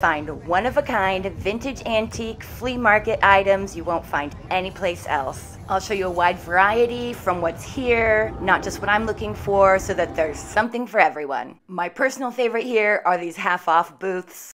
Find one of a kind, vintage antique, flea market items you won't find anyplace else. I'll show you a wide variety from what's here, not just what I'm looking for, so that there's something for everyone. My personal favorite here are these half off booths.